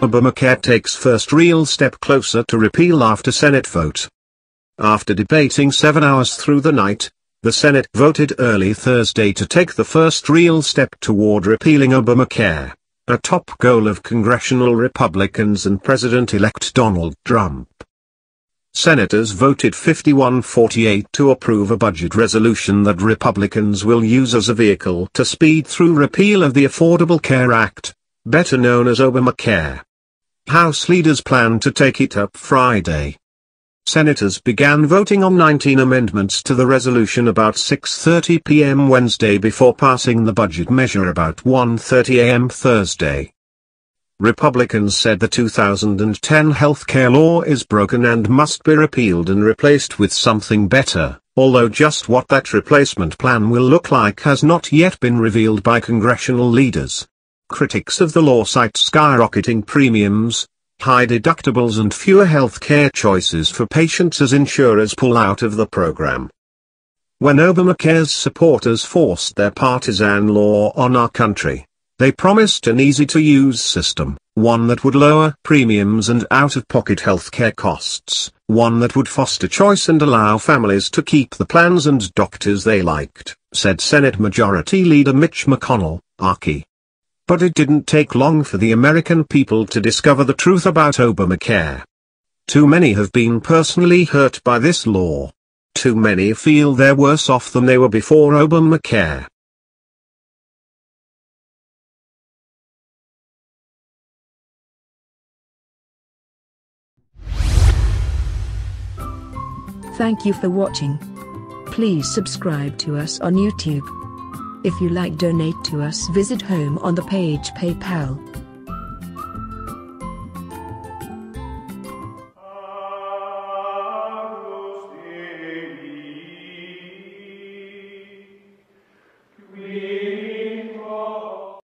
Obamacare takes first real step closer to repeal after Senate vote. After debating seven hours through the night, the Senate voted early Thursday to take the first real step toward repealing Obamacare, a top goal of congressional Republicans and President-elect Donald Trump. Senators voted 51-48 to approve a budget resolution that Republicans will use as a vehicle to speed through repeal of the Affordable Care Act, better known as Obamacare. House leaders plan to take it up Friday. Senators began voting on 19 amendments to the resolution about 6.30 p.m. Wednesday before passing the budget measure about 1.30 a.m. Thursday. Republicans said the 2010 health care law is broken and must be repealed and replaced with something better, although just what that replacement plan will look like has not yet been revealed by congressional leaders. Critics of the law cite skyrocketing premiums, high deductibles and fewer health care choices for patients as insurers pull out of the program. When Obamacare's supporters forced their partisan law on our country, they promised an easy-to-use system, one that would lower premiums and out-of-pocket healthcare costs, one that would foster choice and allow families to keep the plans and doctors they liked, said Senate Majority Leader Mitch McConnell, ARKY. But it didn't take long for the American people to discover the truth about Obamacare. Too many have been personally hurt by this law. Too many feel they're worse off than they were before Obamacare. Thank you for watching. Please subscribe to us on YouTube. If you like donate to us visit home on the page PayPal.